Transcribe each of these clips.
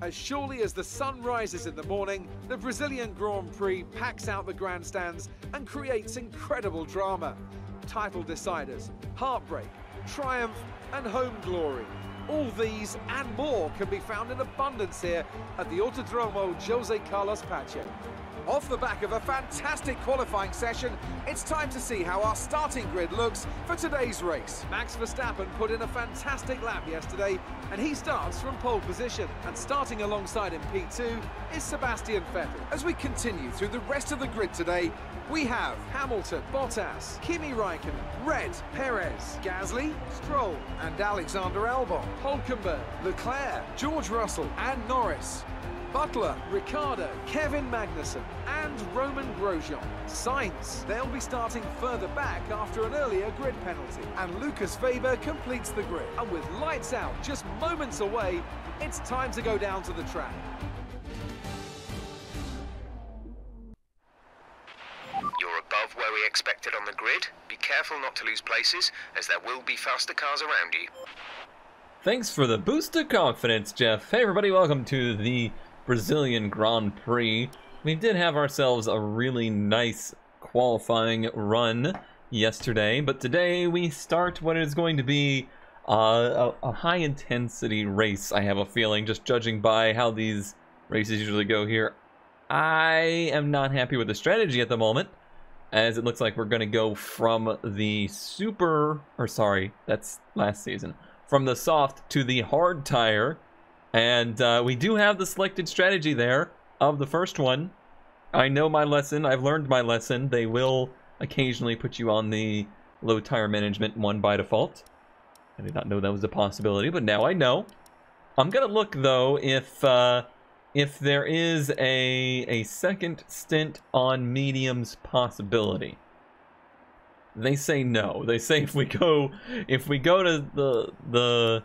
As surely as the sun rises in the morning, the Brazilian Grand Prix packs out the grandstands and creates incredible drama. Title deciders, heartbreak, triumph, and home glory. All these and more can be found in abundance here at the Autodromo Jose Carlos Pace. Off the back of a fantastic qualifying session, it's time to see how our starting grid looks for today's race. Max Verstappen put in a fantastic lap yesterday, and he starts from pole position. And starting alongside in P2 is Sebastian Vettel. As we continue through the rest of the grid today, we have Hamilton, Bottas, Kimi Raikkonen, Red, Perez, Gasly, Stroll, and Alexander Albon, Hulkenberg, Leclerc, George Russell, and Norris. Butler, Ricciardo, Kevin Magnussen, and Romain Grosjean. Sainz, they'll be starting further back after an earlier grid penalty. And Lukas Weber completes the grid. And with lights out just moments away, it's time to go down to the track. You're above where we expected on the grid. Be careful not to lose places, as there will be faster cars around you. Thanks for the boost of confidence, Jeff. Hey everybody, welcome to the Brazilian Grand Prix. We did have ourselves a really nice qualifying run yesterday, but today we start what is going to be uh, a, a high-intensity race, I have a feeling, just judging by how these races usually go here. I am not happy with the strategy at the moment, as it looks like we're going to go from the super, or sorry, that's last season, from the soft to the hard tire, and uh, we do have the selected strategy there of the first one. I know my lesson. I've learned my lesson. They will occasionally put you on the low tire management one by default. I did not know that was a possibility, but now I know. I'm going to look, though, if uh, if there is a, a second stint on medium's possibility. They say no. They say if we go if we go to the the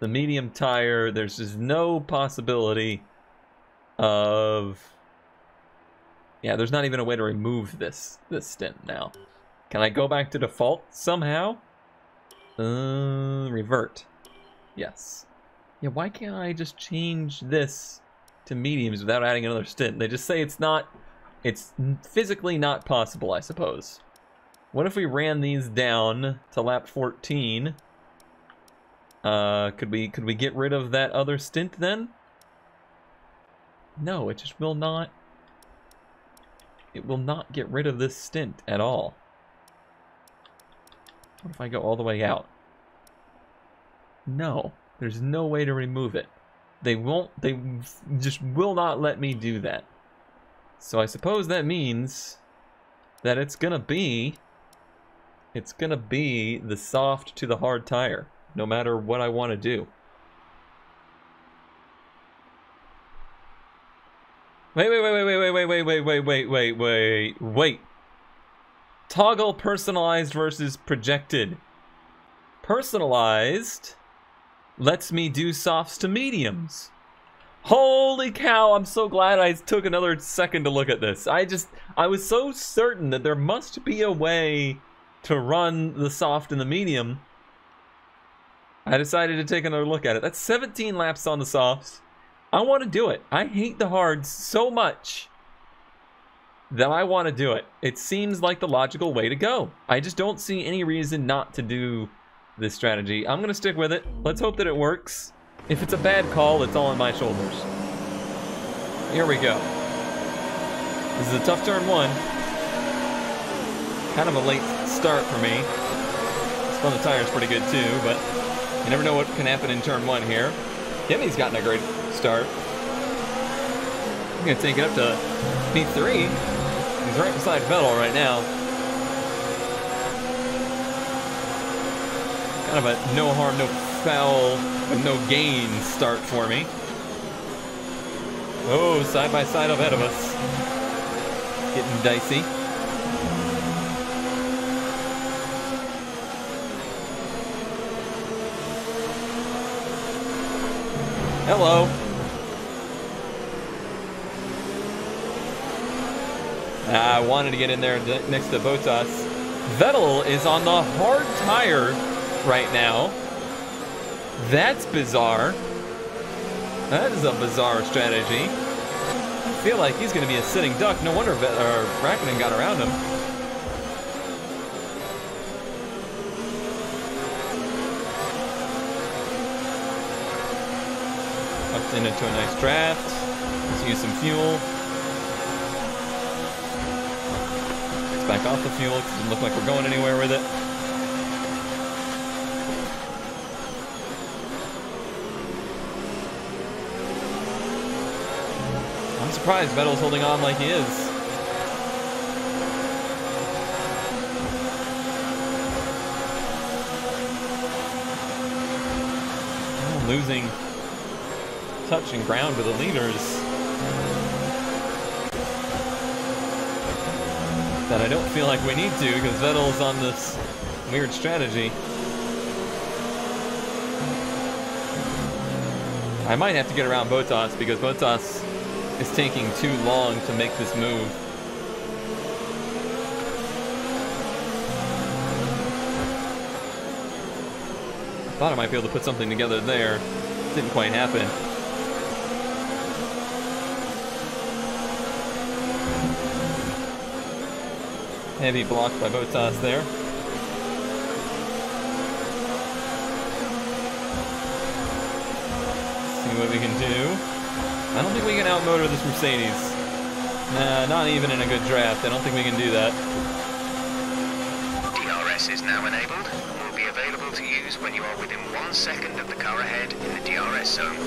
the medium tire, there's just no possibility of... Yeah, there's not even a way to remove this, this stint now. Can I go back to default somehow? Uh, revert. Yes. Yeah, why can't I just change this to mediums without adding another stint? They just say it's not... It's physically not possible, I suppose. What if we ran these down to lap 14 uh, could we could we get rid of that other stint then? No, it just will not. It will not get rid of this stint at all. What if I go all the way out? No, there's no way to remove it. They won't, they just will not let me do that. So I suppose that means that it's gonna be, it's gonna be the soft to the hard tire no matter what I want to do. Wait, wait, wait, wait, wait, wait, wait, wait, wait, wait, wait, wait, wait. Toggle personalized versus projected. Personalized lets me do softs to mediums. Holy cow, I'm so glad I took another second to look at this. I just, I was so certain that there must be a way to run the soft and the medium I decided to take another look at it. That's 17 laps on the softs. I want to do it. I hate the hards so much that I want to do it. It seems like the logical way to go. I just don't see any reason not to do this strategy. I'm going to stick with it. Let's hope that it works. If it's a bad call, it's all on my shoulders. Here we go. This is a tough turn one. Kind of a late start for me. Spun the tires pretty good too, but you never know what can happen in turn one here. Kimi's gotten a great start. I'm going to take it up to P3. He's right beside Vettel right now. Kind of a no harm, no foul, no gain start for me. Oh, side by side ahead of us. Getting dicey. Hello. Ah, I wanted to get in there next to Bottas. Vettel is on the hard tire right now. That's bizarre. That is a bizarre strategy. I feel like he's going to be a sitting duck. No wonder Vet Raikkonen got around him. Into a nice draft. Let's use some fuel. Let's back off the fuel it doesn't look like we're going anywhere with it. I'm surprised Vettel's holding on like he is. Losing touch and ground with the leaders. That I don't feel like we need to because Vettel's on this weird strategy. I might have to get around Bottas because Bottas is taking too long to make this move. Thought I might be able to put something together there. Didn't quite happen. Heavy block by Bottas there. See what we can do. I don't think we can outmotor this Mercedes. Nah, not even in a good draft. I don't think we can do that. DRS is now enabled and will be available to use when you are within one second of the car ahead in the DRS zone.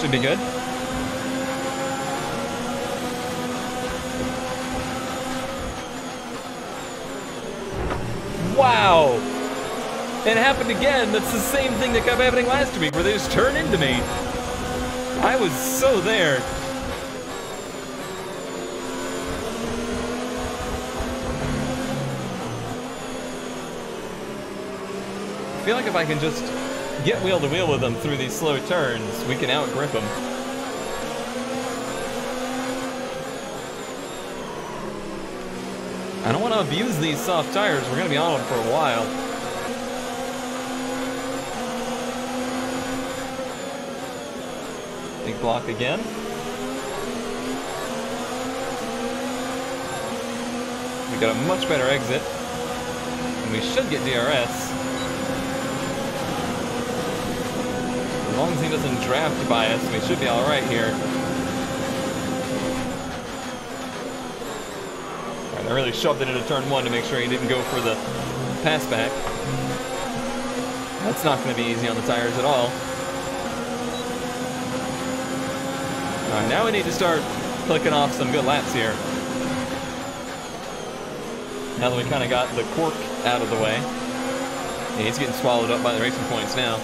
Should be good. Wow! It happened again. That's the same thing that kept happening last week, where they just turn into me. I was so there. I feel like if I can just get wheel to wheel with them through these slow turns, we can outgrip them. I don't want to abuse these soft tires. We're going to be on them for a while. Big block again. We got a much better exit. And we should get DRS. As long as he doesn't draft by us, we should be alright here. I really shoved it into turn one to make sure he didn't go for the pass back. That's not going to be easy on the tires at all. Alright, now we need to start clicking off some good laps here. Now that we kind of got the cork out of the way. Yeah, he's getting swallowed up by the Racing Points now.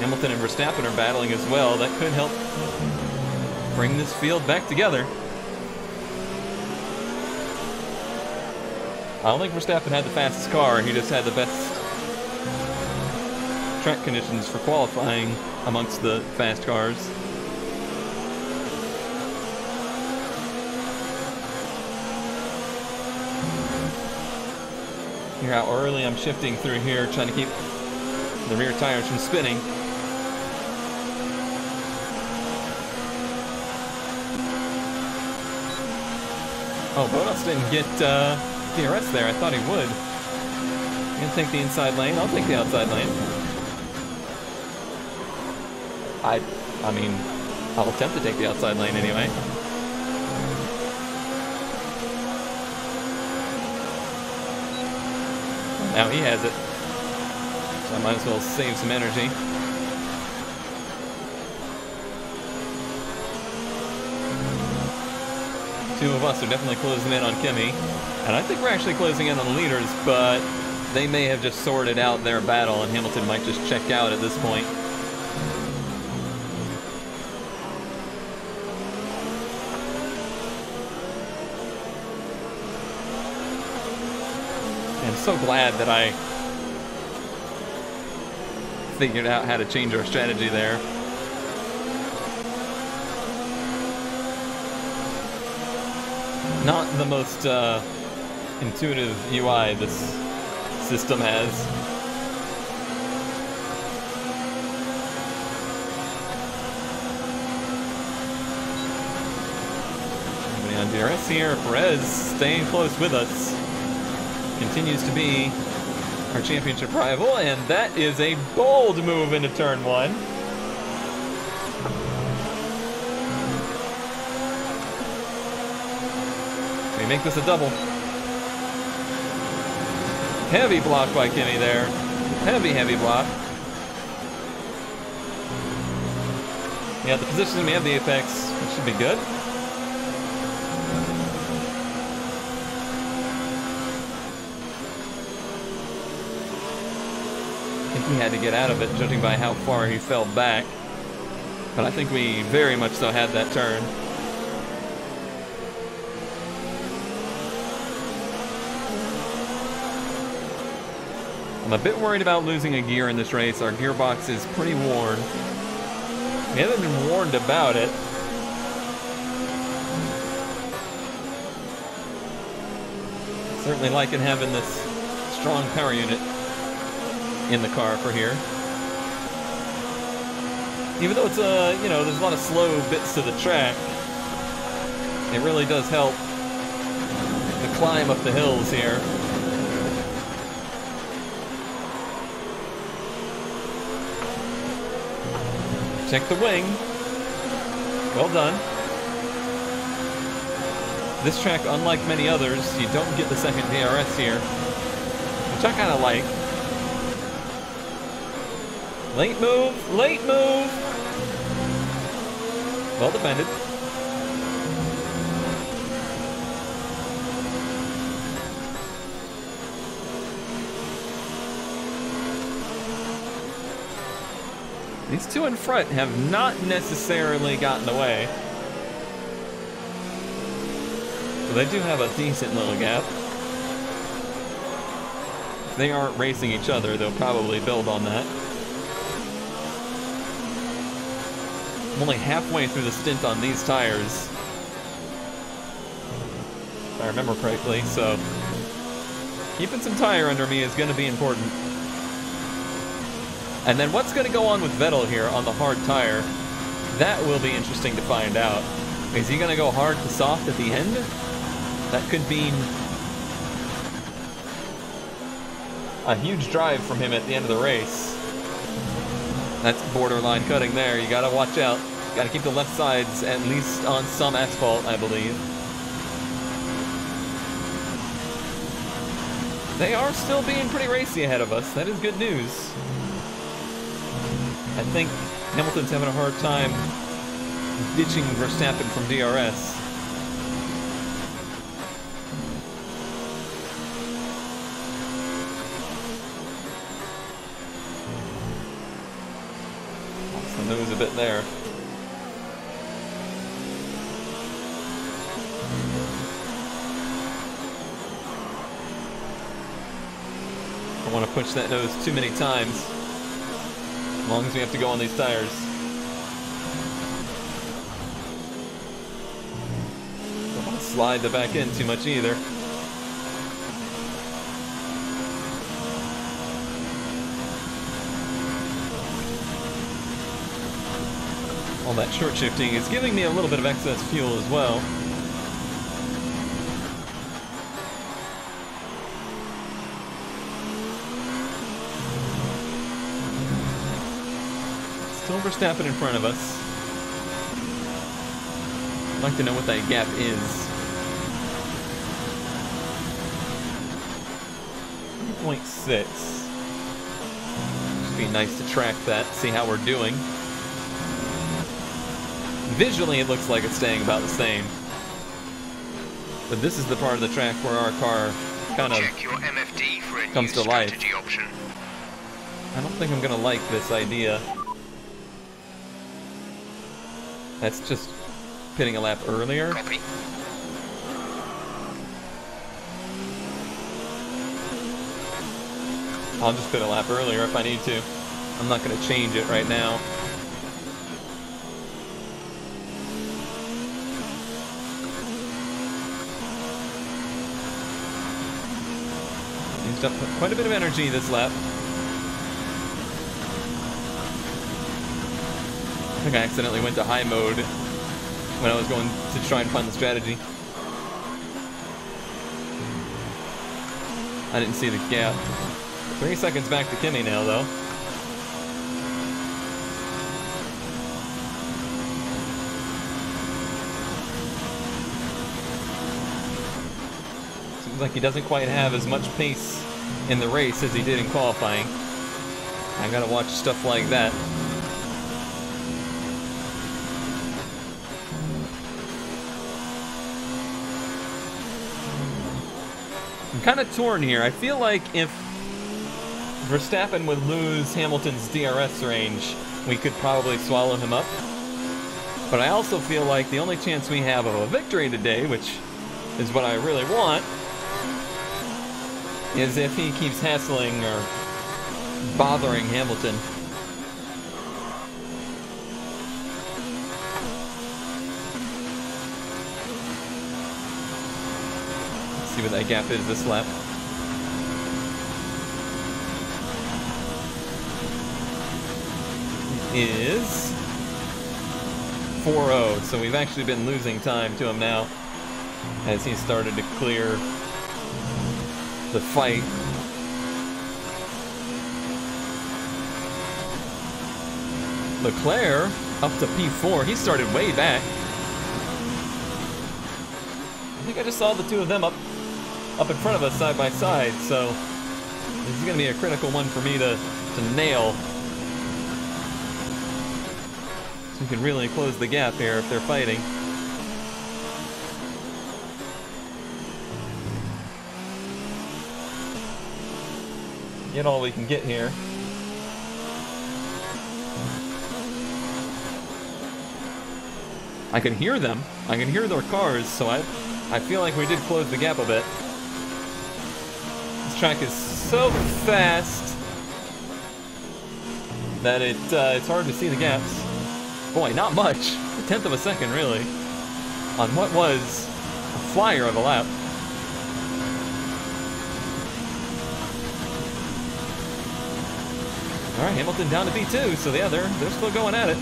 Hamilton and Verstappen are battling as well. That could help bring this field back together. I don't think Verstappen had the fastest car. He just had the best track conditions for qualifying amongst the fast cars. Hear how early I'm shifting through here, trying to keep the rear tires from spinning. Oh, Bottas didn't get uh, DRS there. I thought he would. I'm gonna take the inside lane. I'll take the outside lane. I, I mean, I'll attempt to take the outside lane anyway. Now he has it. So I might as well save some energy. Two of us are definitely closing in on Kimi. And I think we're actually closing in on the leaders, but they may have just sorted out their battle and Hamilton might just check out at this point. I'm so glad that I figured out how to change our strategy there. Not the most uh, intuitive UI this system has. Moving on DRS here, Perez staying close with us. Continues to be our championship rival, and that is a bold move into turn one. Make this a double. Heavy block by Kimi there. Heavy, heavy block. We have the position, we have the apex. It should be good. I think he had to get out of it, judging by how far he fell back. But I think we very much so had that turn. I'm a bit worried about losing a gear in this race. Our gearbox is pretty worn. We haven't been warned about it. Certainly liking having this strong power unit in the car for here. Even though it's a, uh, you know, there's a lot of slow bits to the track, it really does help the climb up the hills here. Check the wing. Well done. This track, unlike many others, you don't get the second DRS here, which I kind of like. Late move, late move. Well defended. These two in front have not necessarily gotten away. But they do have a decent little gap. If they aren't racing each other, they'll probably build on that. I'm only halfway through the stint on these tires. If I remember correctly, so keeping some tire under me is going to be important. And then what's going to go on with Vettel here on the hard tire? That will be interesting to find out. Is he going to go hard to soft at the end? That could mean a huge drive from him at the end of the race. That's borderline cutting there. You got to watch out. Got to keep the left sides at least on some asphalt, I believe. They are still being pretty racy ahead of us. That is good news. I think Hamilton's having a hard time ditching Verstappen from DRS. Nose a bit there. Don't want to push that nose too many times. As long as we have to go on these tires. Don't want to slide the back end too much either. All that short shifting is giving me a little bit of excess fuel as well. Still Verstappen in front of us. I'd like to know what that gap is. 3.6. Just be nice to track that, see how we're doing. Visually, it looks like it's staying about the same. But this is the part of the track where our car kind of Check your MFD for a comes new to life. option. I don't think I'm gonna like this idea. That's just pitting a lap earlier. Copy. I'll just pit a lap earlier if I need to. I'm not going to change it right now. Used up quite a bit of energy this lap. Think I accidentally went to high mode when I was going to try and find the strategy. I didn't see the gap. Three seconds back to Kimi now, though. Seems like he doesn't quite have as much pace in the race as he did in qualifying. I gotta watch stuff like that. Kind of torn here. I feel like if Verstappen would lose Hamilton's DRS range, we could probably swallow him up. But I also feel like the only chance we have of a victory today, which is what I really want, is if he keeps hassling or bothering Hamilton. Let's see what that gap is this lap. Is 4-0, so we've actually been losing time to him now as he started to clear the fight. Leclerc up to P4. He started way back. I think I just saw the two of them up up in front of us side by side, so this is going to be a critical one for me to, to nail. So we can really close the gap here if they're fighting. Get all we can get here. I can hear them. I can hear their cars, so I, I feel like we did close the gap a bit. Track is so fast that it uh, it's hard to see the gaps. Boy, not much. A tenth of a second, really, on what was a flyer of a lap. All right, Hamilton down to P2, so yeah, they're they're still going at it.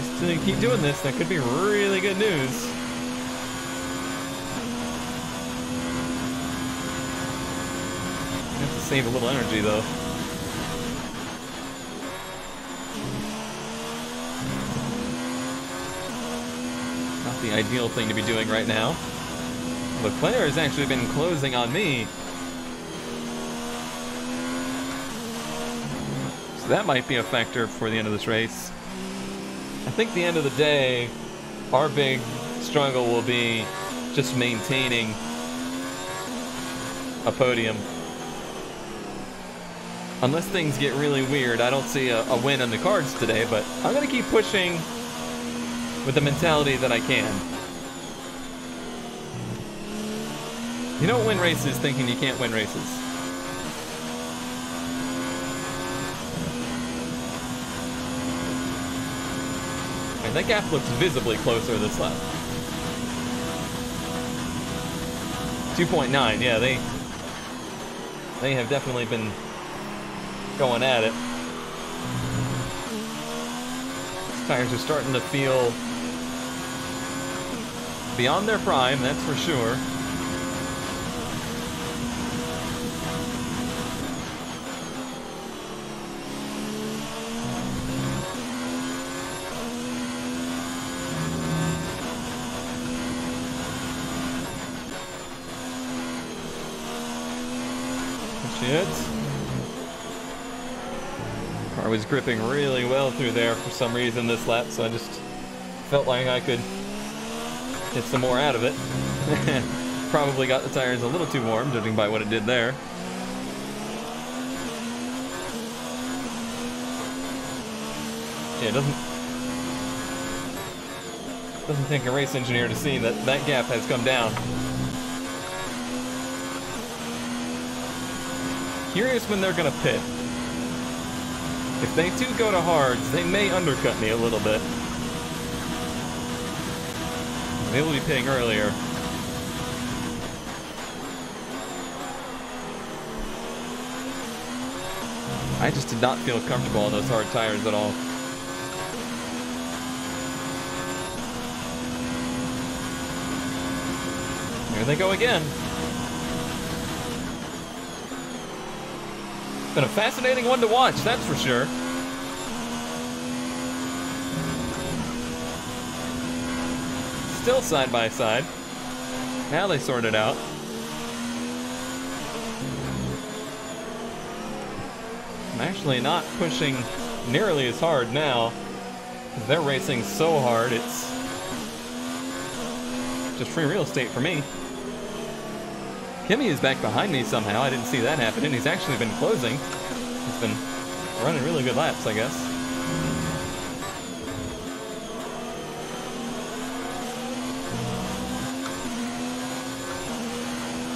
They still keep doing this. That could be really good news. Have to save a little energy though. Not the ideal thing to be doing right now. Leclerc has actually been closing on me. So that might be a factor for the end of this race. I think the end of the day, our big struggle will be just maintaining a podium. Unless things get really weird, I don't see a, a win on the cards today, but I'm going to keep pushing with the mentality that I can. You don't win races thinking you can't win races. That gap looks visibly closer this lap. 2.9, yeah, they they have definitely been going at it. Tires are starting to feel beyond their prime, that's for sure. Shit. Car was gripping really well through there for some reason this lap, so I just felt like I could get some more out of it. Probably got the tires a little too warm, judging by what it did there. Yeah, it doesn't doesn't take a race engineer to see that that gap has come down. Curious when they're gonna pit. If they do go to hards, they may undercut me a little bit. They will be pitting earlier. I just did not feel comfortable on those hard tires at all. Here they go again. Been a fascinating one to watch, that's for sure. Still side by side. Now they sort it out. I'm actually not pushing nearly as hard now. They're racing so hard, it's just free real estate for me. Kimi is back behind me somehow. I didn't see that happen, and he's actually been closing. He's been running really good laps, I guess.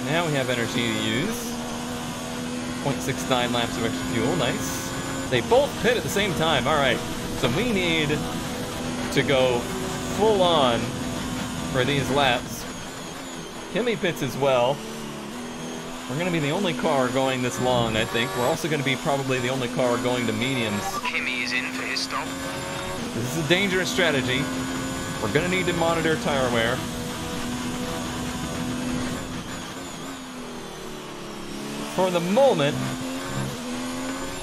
Now we have energy to use. 0.69 laps of extra fuel, nice. They both pit at the same time, all right. So we need to go full on for these laps. Kimi pits as well. We're going to be the only car going this long, I think. We're also going to be probably the only car going to mediums. Kimi is in for his stop. This is a dangerous strategy. We're going to need to monitor tire wear. For the moment,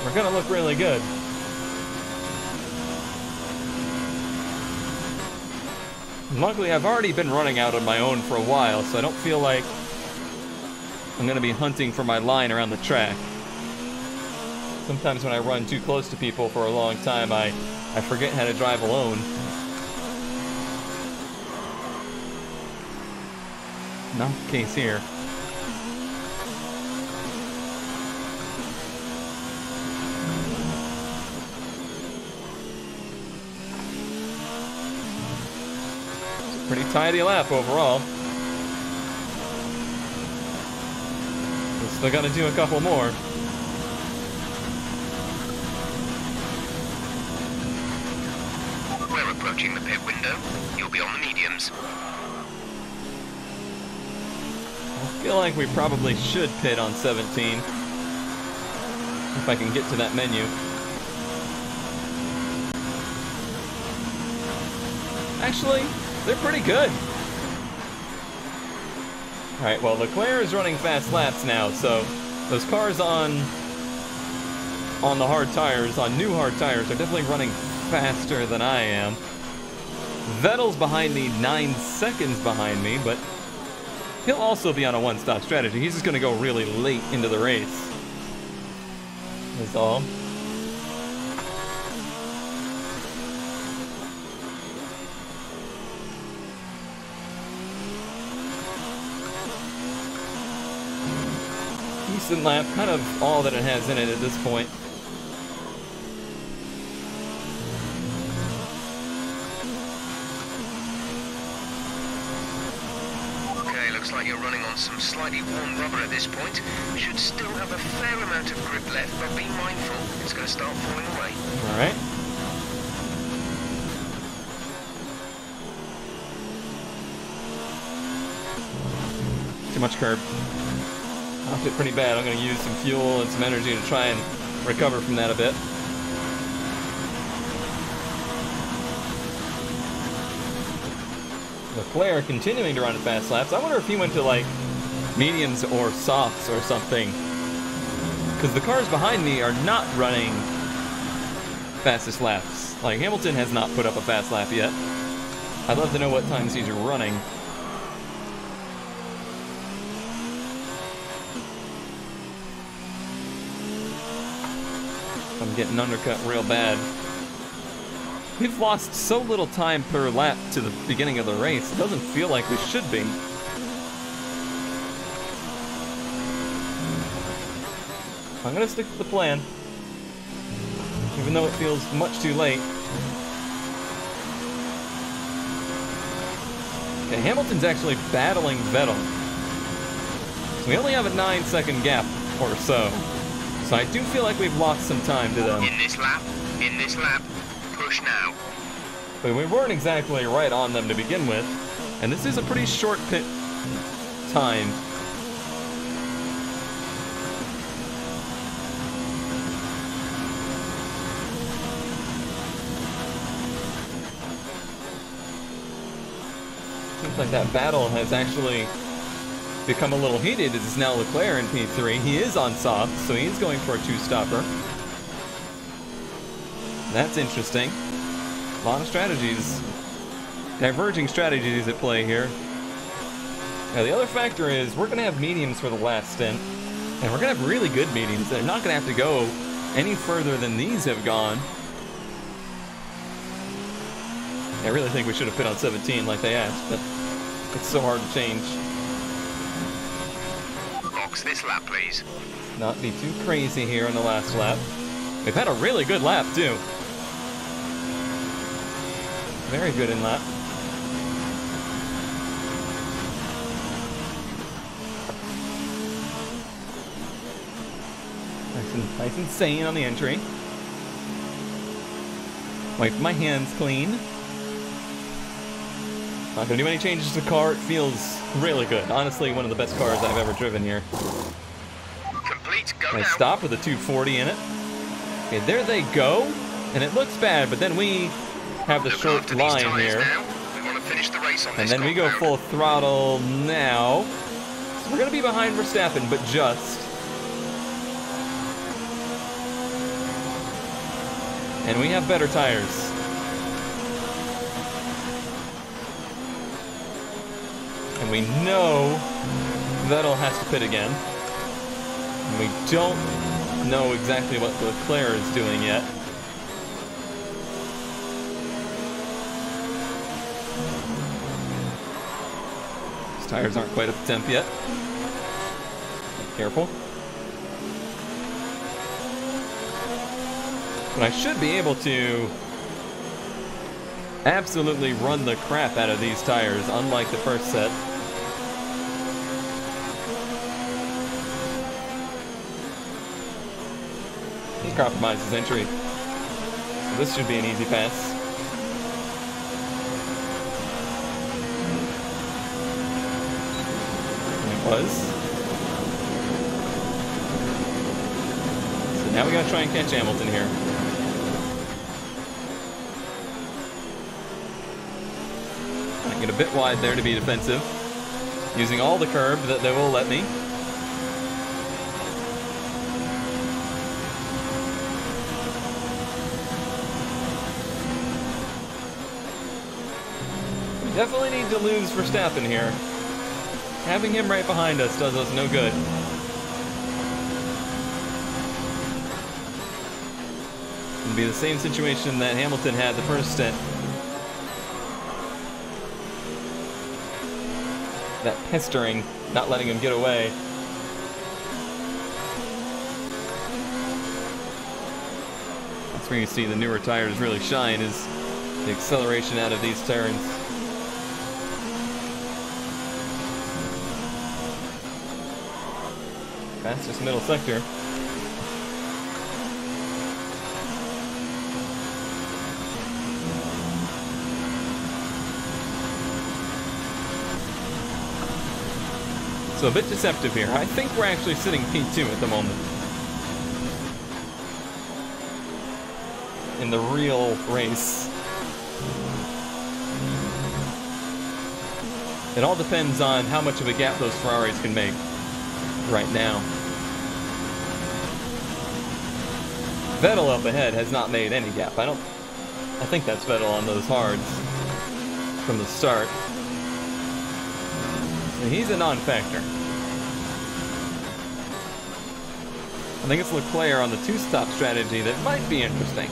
we're going to look really good. Luckily, I've already been running out on my own for a while, so I don't feel like I'm to be hunting for my line around the track. Sometimes when I run too close to people for a long time, I, I forget how to drive alone. Not the case here. It's a pretty tidy lap overall. We're still gonna do a couple more. We're approaching the pit window. You'll be on the mediums. I feel like we probably should pit on 17. If I can get to that menu. Actually, they're pretty good. Alright, well, Leclerc is running fast laps now, so those cars on on the hard tires, on new hard tires, are definitely running faster than I am. Vettel's behind me, nine seconds behind me, but he'll also be on a one-stop strategy. He's just going to go really late into the race. That's all. Decent lap, kind of all that it has in it at this point. Okay, looks like you're running on some slightly worn rubber at this point. Should still have a fair amount of grip left, but be mindful, it's going to start falling away. All right. Too much curb. Off it pretty bad. I'm going to use some fuel and some energy to try and recover from that a bit. Leclerc continuing to run at fast laps. I wonder if he went to like mediums or softs or something. Because the cars behind me are not running fastest laps. Like Hamilton has not put up a fast lap yet. I'd love to know what times he's running. Getting undercut real bad. We've lost so little time per lap to the beginning of the race. It doesn't feel like we should be. I'm gonna stick to the plan. Even though it feels much too late. Okay, Hamilton's actually battling Vettel. We only have a nine second gap or so. So I do feel like we've lost some time to them. In this lap, in this lap, push now. But we weren't exactly right on them to begin with. And this is a pretty short pit time. Seems like that battle has actually become a little heated. It's now Leclerc in P3. He is on soft, so he's going for a two-stopper. That's interesting. A lot of strategies, diverging strategies at play here. Now the other factor is we're going to have mediums for the last stint, and we're going to have really good mediums. They're not going to have to go any further than these have gone. I really think we should have put on 17 like they asked, but it's so hard to change. Box this lap, please. Not be too crazy here in the last lap. We've had a really good lap, too. Very good in lap. Nice and, nice and sane on the entry. Wipe my hands clean. Not gonna do any changes to the car. It feels really good. Honestly, one of the best cars I've ever driven here. Complete, go Nice stop with a 240 in it. Okay, there they go. And it looks bad, but then we have the Look short line here. We want to finish the race on And then we go full throttle now. So we're going to be behind Verstappen, but just. And we have better tires. We know Vettel has to pit again. And we don't know exactly what Leclerc is doing yet. His tires aren't quite up to temp yet. Careful. But I should be able to absolutely run the crap out of these tires, unlike the first set. Compromised his entry. So this should be an easy pass. It was. So now we gotta try and catch Hamilton here. Get a bit wide there to be defensive. Using all the curb that they will let me. We definitely need to lose Verstappen here. Having him right behind us does us no good. It'll be the same situation that Hamilton had the first stint. That pestering, not letting him get away. That's where you see the newer tires really shine, is the acceleration out of these turns. Fastest middle sector. So a bit deceptive here. I think we're actually sitting P2 at the moment. In the real race. It all depends on how much of a gap those Ferraris can make right now. Vettel up ahead has not made any gap. I don't I think that's Vettel on those hards from the start. He's a non-factor. I think it's Leclerc on the two-stop strategy that might be interesting.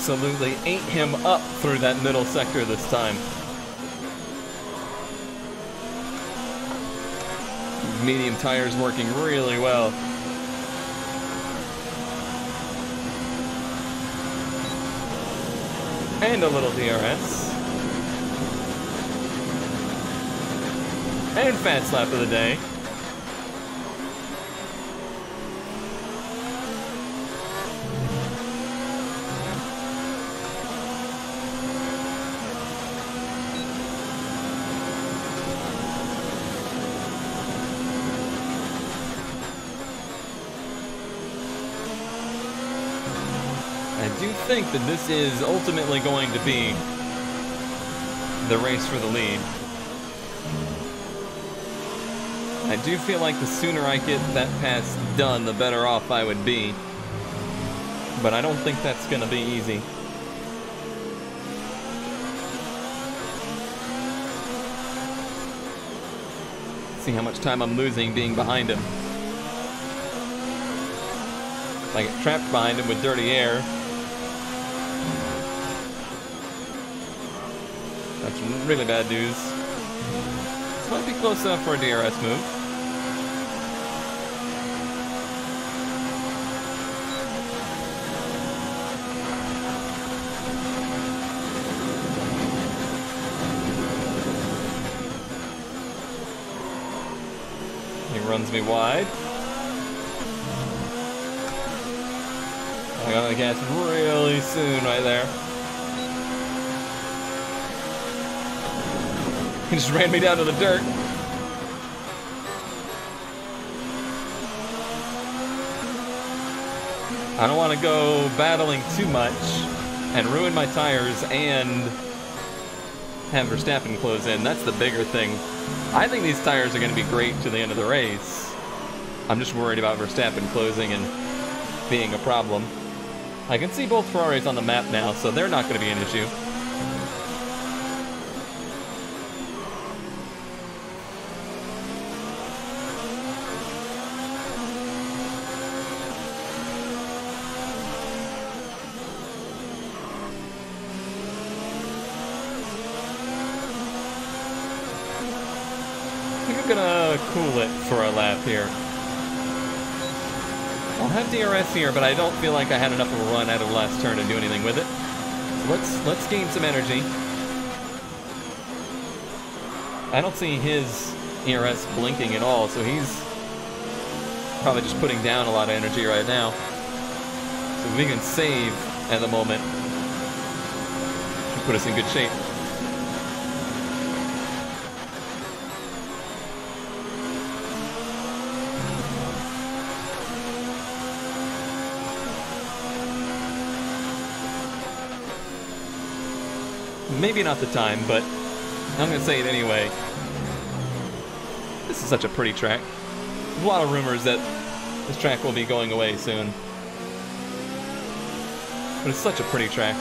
Absolutely ate him up through that middle sector this time. Medium tires working really well. And a little DRS. and fast lap of the day. I do think that this is ultimately going to be the race for the lead. I do feel like the sooner I get that pass done, the better off I would be. But I don't think that's going to be easy. See how much time I'm losing being behind him. I get trapped behind him with dirty air, That's really bad news. Might be close enough for a DRS move. He runs me wide. I got the gas really soon right there. He just ran me down to the dirt. I don't want to go battling too much and ruin my tires and have Verstappen close in. That's the bigger thing. I think these tires are going to be great to the end of the race. I'm just worried about Verstappen closing and being a problem. I can see both Ferraris on the map now, so they're not going to be an issue. gonna cool it for a lap here. I'll have DRS here, but I don't feel like I had enough of a run out of the last turn to do anything with it. So let's let's gain some energy. I don't see his ERS blinking at all, so he's probably just putting down a lot of energy right now. So we can save at the moment, put us in good shape. Maybe not the time, but I'm going to say it anyway. This is such a pretty track. There's a lot of rumors that this track will be going away soon. But it's such a pretty track.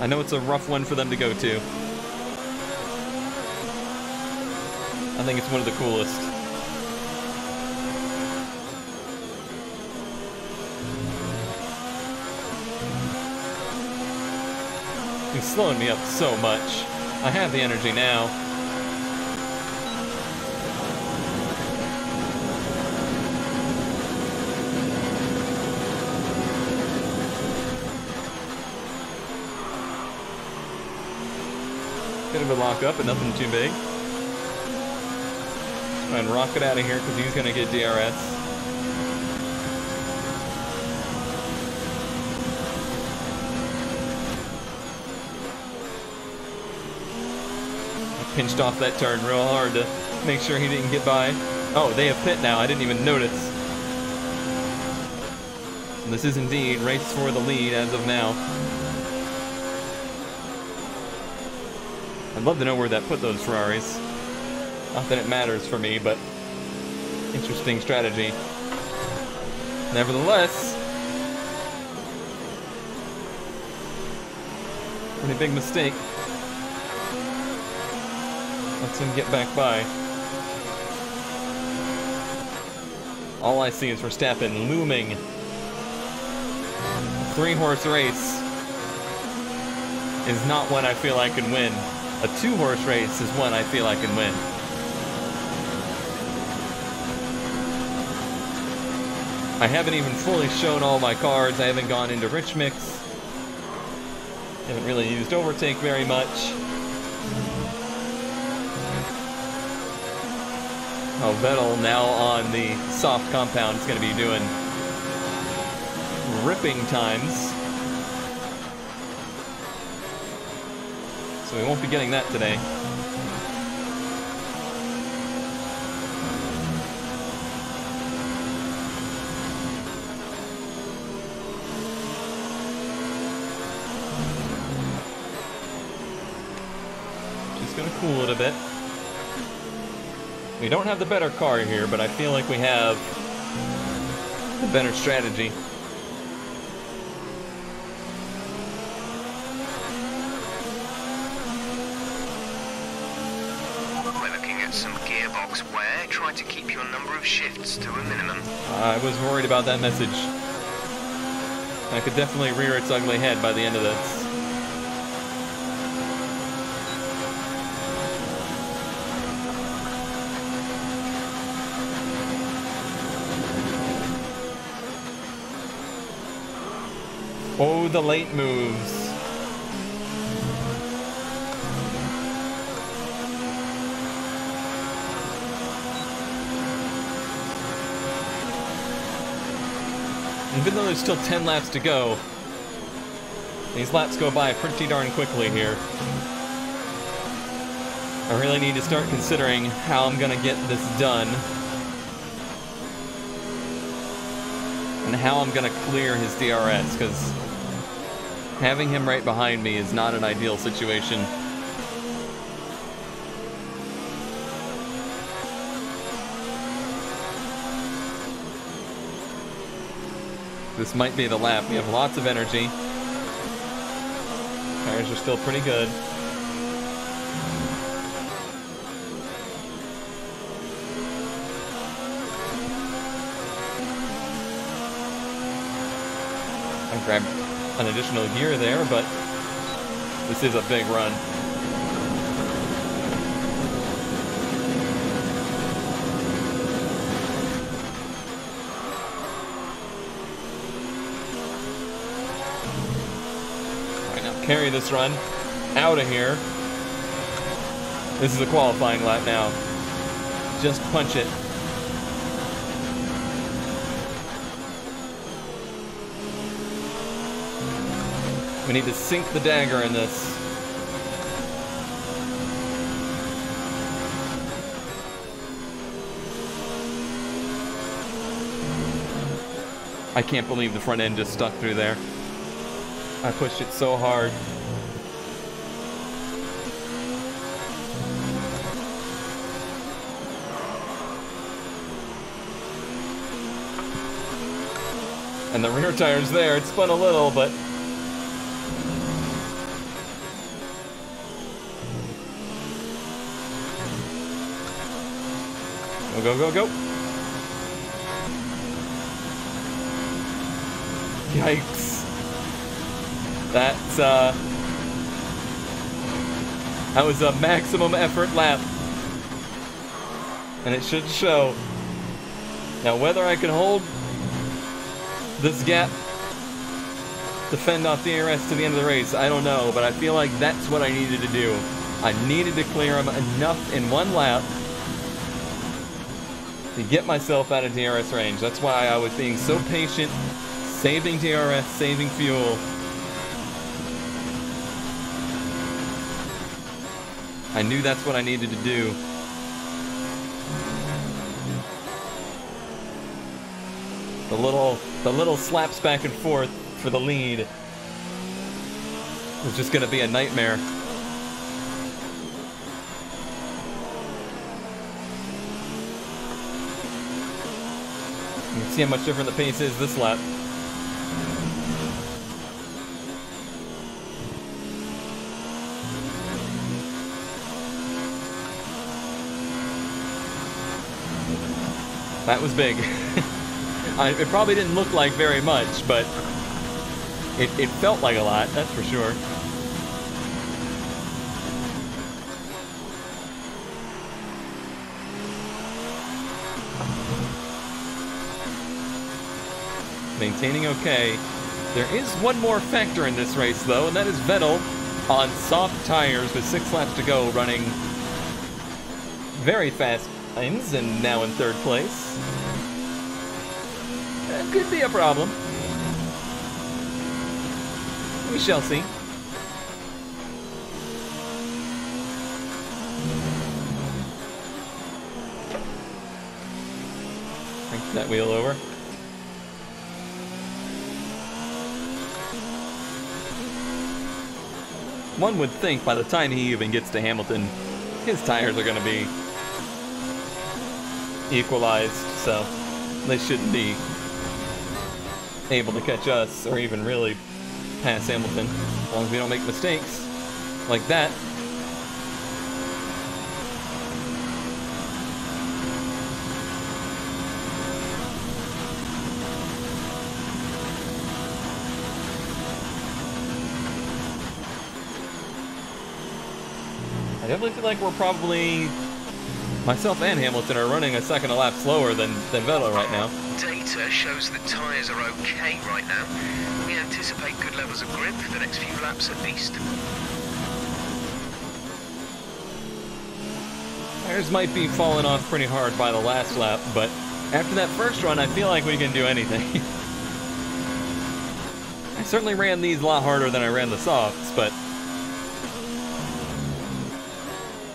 I know it's a rough one for them to go to. I think it's one of the coolest. He's slowing me up so much. I have the energy now. Bit of a lock up, but nothing too big. Try and rocket out of here because he's going to get DRS. Pinched off that turn real hard to make sure he didn't get by. Oh, they have pit now. I didn't even notice. This is indeed race for the lead as of now. I'd love to know where that put those Ferraris. Not that it matters for me, but interesting strategy. Nevertheless, pretty big mistake lets him get back by. All I see is Verstappen looming. Three horse race is not one I feel I can win. A two horse race is one I feel I can win. I haven't even fully shown all my cards. I haven't gone into rich mix. Haven't really used overtake very much. Oh, Vettel now on the soft compound is going to be doing ripping times. So we won't be getting that today. Just gonna cool it a bit. We don't have the better car here, but I feel like we have the better strategy. We're looking at some gearbox wear. Try to keep your number of shifts to a minimum. I was worried about that message. I could definitely rear its ugly head by the end of this. Oh, the late moves. Even though there's still 10 laps to go, these laps go by pretty darn quickly here. I really need to start considering how I'm gonna get this done. And how I'm gonna clear his DRS, because having him right behind me is not an ideal situation. This might be the lap. We have lots of energy. Tires are still pretty good. I grabbed an additional gear there, but this is a big run. Now carry this run out of here. This is a qualifying lap now. Just punch it. We need to sink the dagger in this. I can't believe the front end just stuck through there. I pushed it so hard. And the rear tire's there. It spun a little, but Go, go, go. Yikes. That's, uh... That was a maximum effort lap. And it should show. Now, whether I can hold this gap to fend off DRS to the end of the race, I don't know, but I feel like that's what I needed to do. I needed to clear him enough in one lap to get myself out of DRS range. That's why I was being so patient, saving DRS, saving fuel. I knew that's what I needed to do. The little, the little slaps back and forth for the lead was just gonna be a nightmare. See how much different the pace is this lap. That was big. I, it probably didn't look like very much, but it, it felt like a lot, that's for sure. Maintaining okay. There is one more factor in this race, though, and that is Vettel on soft tires with six laps to go, running very fast Sainz, and now in third place. That could be a problem. We shall see. That wheel over. One would think by the time he even gets to Hamilton, his tires are going to be equalized, so they shouldn't be able to catch us or even really pass Hamilton as long as we don't make mistakes like that. I feel like we're probably myself and Hamilton are running a second a lap slower than, than Vettel right now. Data shows the tyres are okay right now. We anticipate good levels of grip for the next few laps at least. Tires might be falling off pretty hard by the last lap, but after that first run, I feel like we can do anything. I certainly ran these a lot harder than I ran the softs, but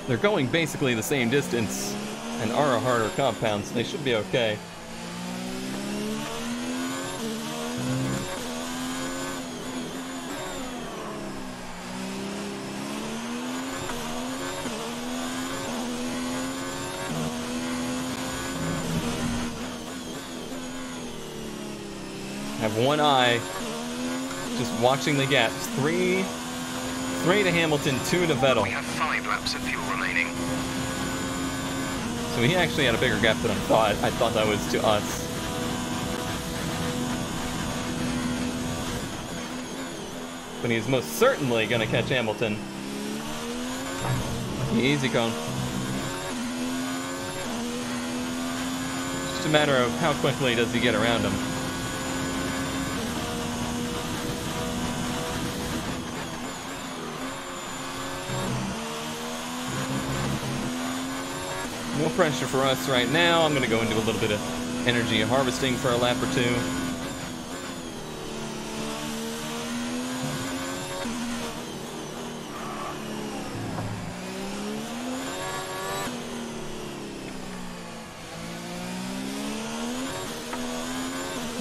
they're going basically the same distance and are a harder compound, so they should be okay. I have one eye just watching the gaps. Three, three to Hamilton, two to Vettel. We have five laps of fuel remaining. So he actually had a bigger gap than I thought. I thought that was to us. But he's most certainly going to catch Hamilton. Easy cone. Just a matter of how quickly does he get around him. No pressure for us right now. I'm going to go into a little bit of energy harvesting for a lap or two.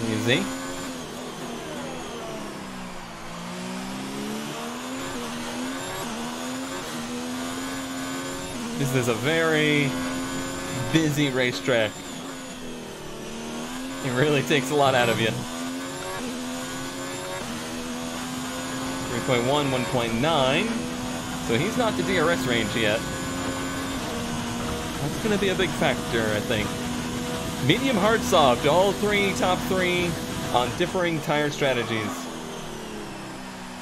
Easy. This is a very busy racetrack. It really takes a lot out of you. 3.1, 1.9. So he's not to DRS range yet. That's going to be a big factor, I think. Medium, hard, soft. All three, top three on differing tire strategies.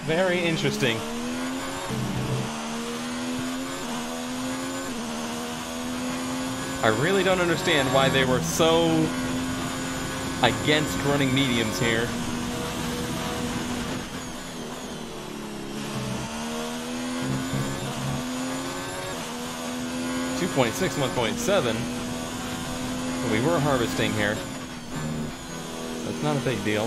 Very interesting. I really don't understand why they were so against running mediums here. Two point six, one point seven. But we were harvesting here. It's not a big deal.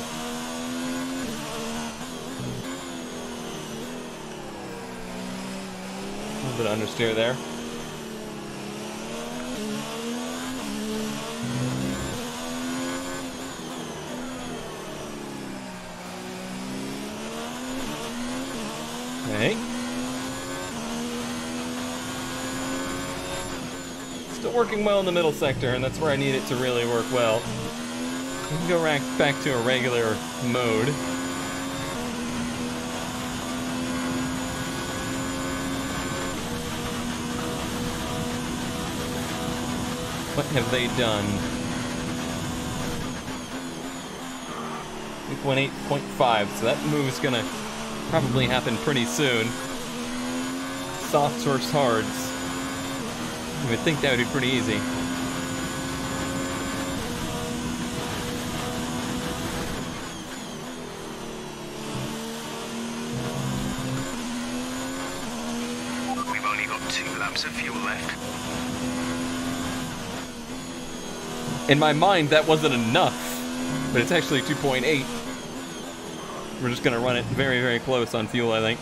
A little bit of understeer there. Okay. Still working well in the middle sector, and that's where I need it to really work well. We can go back, back to a regular mode. What have they done? 8.8.5, so that move is gonna probably happen pretty soon. Soft source hards. You would think that would be pretty easy. We've only got two laps of fuel left. In my mind, that wasn't enough, but it's actually 2.8. We're just gonna run it very, very close on fuel, I think.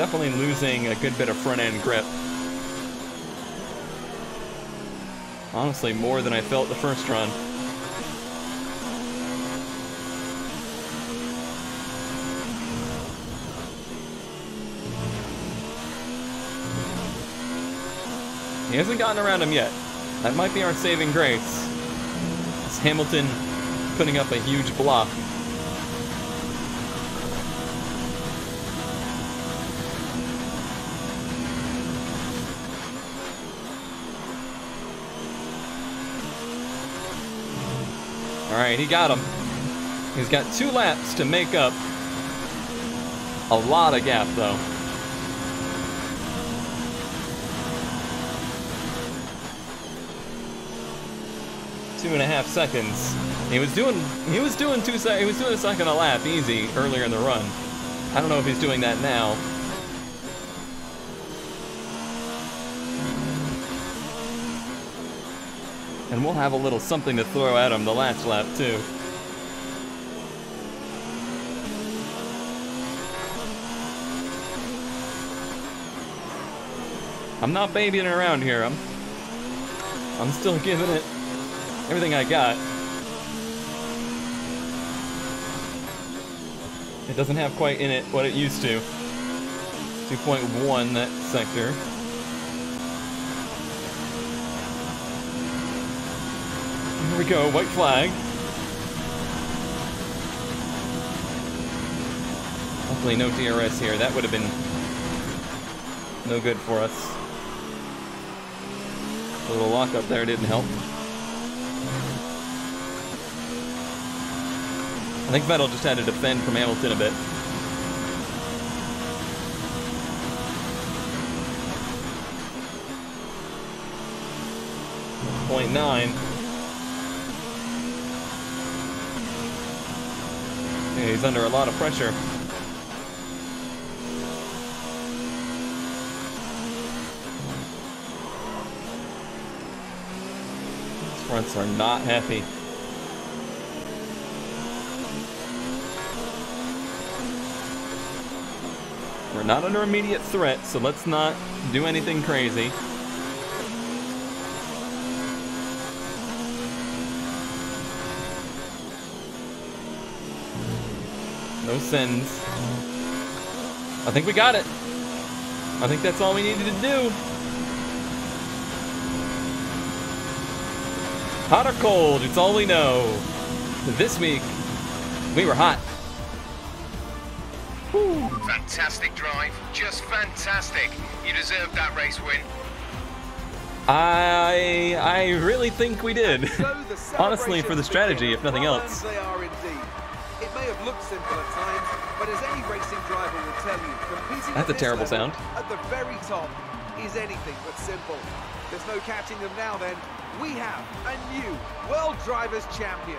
Definitely losing a good bit of front end grip. Honestly, more than I felt the first run. He hasn't gotten around him yet. That might be our saving grace. It's Hamilton putting up a huge block. Alright, he got him. He's got two laps to make up a lot of gap, though. Two and a half seconds. He was doing he was doing two sec he was doing a second a lap easy earlier in the run. I don't know if he's doing that now. And we'll have a little something to throw at him the last lap, too. I'm not babying around here. I'm I'm still giving it everything I got. It doesn't have quite in it what it used to. 2.1 that sector. We go, white flag. Hopefully no DRS here. That would have been no good for us. A little lock up there didn't help. I think Vettel just had to defend from Hamilton a bit. Point nine. Yeah, he's under a lot of pressure. Fronts are not happy. We're not under immediate threat, so let's not do anything crazy. No sins. I think we got it. I think that's all we needed to do. Hot or cold, it's all we know. This week, we were hot. Fantastic drive, just fantastic. You deserved that race win. I I really think we did. So Honestly, for the strategy, if nothing else. Have looked simple at times, but as any racing driver will tell you, competing That's at a terrible level, sound. At the very top is anything but simple. There's no catching them now. Then we have a new World Drivers' Champion.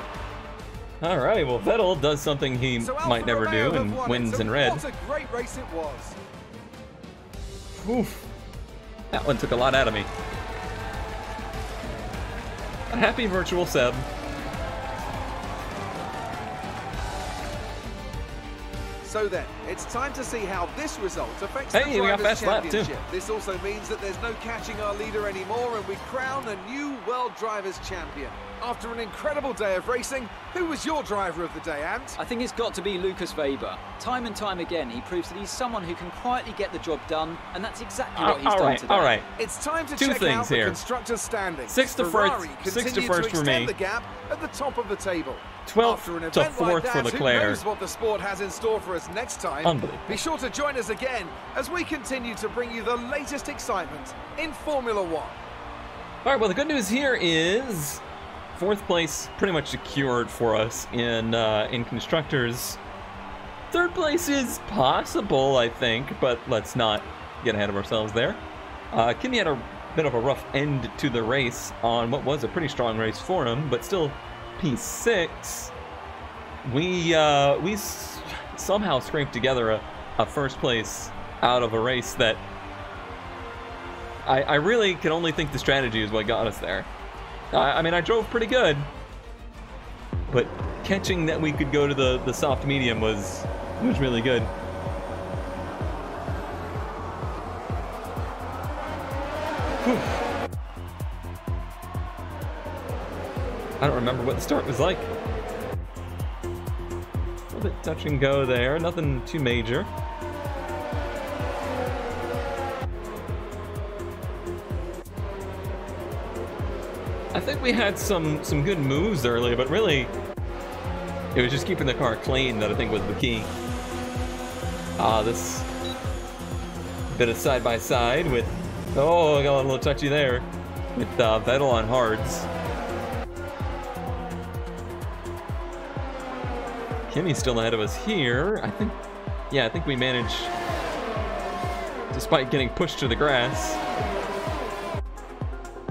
All right, well, Vettel does something he So might never Romeo do and it, wins so in red. What a great race it was. Oof. That one took a lot out of me. A happy virtual Seb. So then, it's time to see how this result affects Hey, the we got Drivers' fast lap, too. Championship. This also means that there's no catching our leader anymore, and we crown a new World Drivers' Champion. After an incredible day of racing, who was your driver of the day, Ant? I think it's got to be Lukas Weber. Time and time again, he proves that he's someone who can quietly get the job done, and that's exactly what uh, he's all done right, today. all right. It's time to Two check things out the here. constructors' standings. Sixth to first- Ferrari sixth to continue first for extend me. the gap at the top of the table. 12th After an to event fourth like for that, Leclerc. Who knows what the sport has in store for us next time? Unbelievable. Be sure to join us again as we continue to bring you the latest excitement in Formula One. All right, well, the good news here is fourth place pretty much secured for us in uh, in constructors. Third place is possible, I think, but let's not get ahead of ourselves there. Uh, Kimi had a bit of a rough end to the race on what was a pretty strong race for him, but still P6. We uh, we s- somehow scraped together a, a first place out of a race that I, I really can only think the strategy is what got us there. I, I mean, I drove pretty good, but catching that we could go to the, the soft medium was was really good. I don't remember what the start was like. Little bit touch and go there, nothing too major. I think we had some some good moves early, but really it was just keeping the car clean that I think was the key. Ah, uh, this bit of side by side with oh, I got a little touchy there with uh, Vettel on hards. Kimi's still ahead of us here. I think, yeah, I think we managed, despite getting pushed to the grass,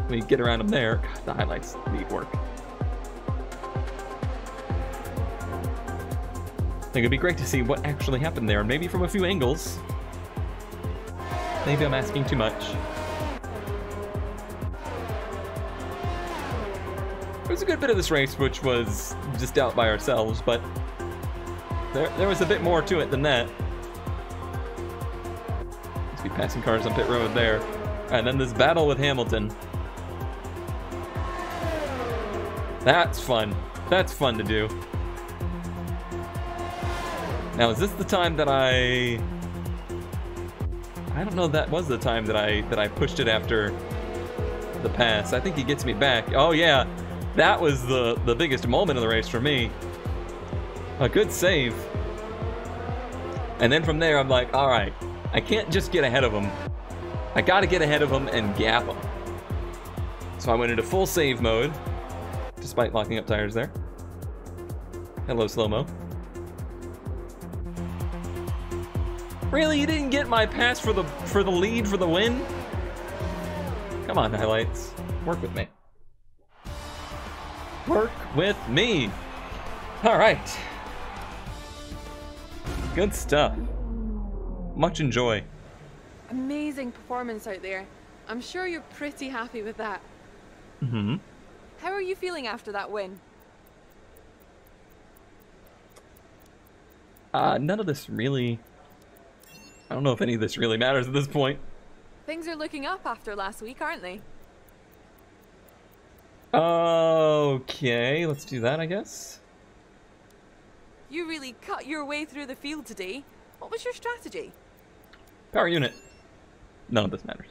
we get around him there. God, the highlights need work. I think it'd be great to see what actually happened there, maybe from a few angles. Maybe I'm asking too much. There was a good bit of this race which was just out by ourselves, but there, there was a bit more to it than that. Let's be passing cars on pit road there. And then this battle with Hamilton. That's fun. That's fun to do. Now, is this the time that I... I don't know that was the time that I that I pushed it after the pass. I think he gets me back. Oh, yeah. That was the, the biggest moment of the race for me. A good save. And then from there, I'm like, all right, I can't just get ahead of him. I got to get ahead of him and gap him. So I went into full save mode despite locking up tires there. Hello, slow-mo. Really, you didn't get my pass for the for the lead for the win? Come on, highlights. Work with me. Work with me. All right. Good stuff. Much enjoy. Amazing performance out there. I'm sure you're pretty happy with that. Mm-hmm. How are you feeling after that win? Uh, none of this really... I don't know if any of this really matters at this point. Things are looking up after last week, aren't they? Okay, let's do that, I guess. You really cut your way through the field today. What was your strategy? Power unit. None of this matters.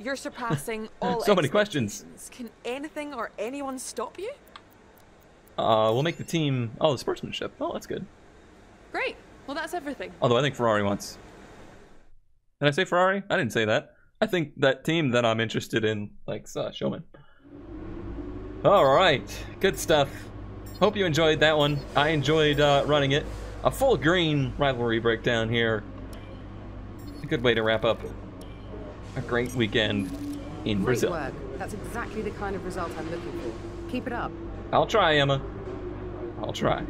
You're surpassing all So many questions. Can anything or anyone stop you? Uh, we'll make the team... Oh, the sportsmanship. Oh, that's good. Great. Well, that's everything. Although I think Ferrari wants... Did I say Ferrari? I didn't say that. I think that team that I'm interested in likes uh, Showman. Alright. Good stuff. Hope you enjoyed that one. I enjoyed uh, running it. A full green rivalry breakdown here. A good way to wrap up a great weekend in Great Brazil. work. That's exactly the kind of result I'm looking for. Keep it up. I'll try, Emma. I'll try.